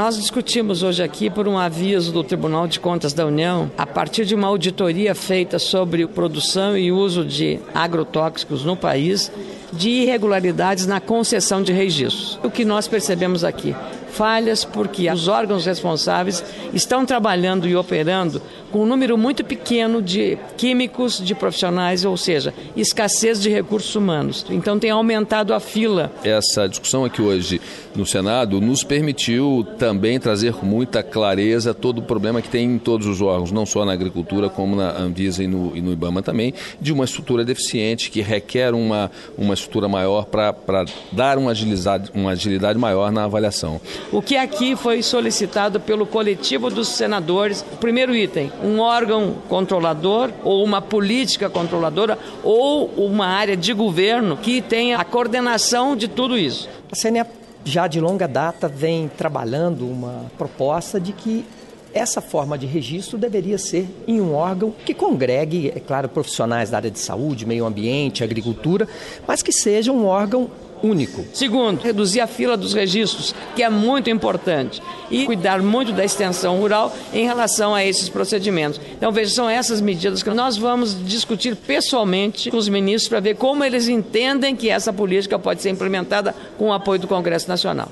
Nós discutimos hoje aqui por um aviso do Tribunal de Contas da União, a partir de uma auditoria feita sobre produção e uso de agrotóxicos no país, de irregularidades na concessão de registros. O que nós percebemos aqui? Falhas porque os órgãos responsáveis estão trabalhando e operando com um número muito pequeno de químicos, de profissionais, ou seja, escassez de recursos humanos. Então tem aumentado a fila. Essa discussão aqui hoje no Senado nos permitiu também trazer com muita clareza todo o problema que tem em todos os órgãos, não só na agricultura, como na Anvisa e no, e no IBAMA também, de uma estrutura deficiente que requer uma, uma estrutura maior para dar uma agilidade, uma agilidade maior na avaliação. O que aqui foi solicitado pelo coletivo dos senadores, primeiro item, um órgão controlador ou uma política controladora ou uma área de governo que tenha a coordenação de tudo isso. A CNE já de longa data vem trabalhando uma proposta de que essa forma de registro deveria ser em um órgão que congregue, é claro, profissionais da área de saúde, meio ambiente, agricultura, mas que seja um órgão único. Segundo, reduzir a fila dos registros, que é muito importante, e cuidar muito da extensão rural em relação a esses procedimentos. Então, veja, são essas medidas que nós vamos discutir pessoalmente com os ministros para ver como eles entendem que essa política pode ser implementada com o apoio do Congresso Nacional.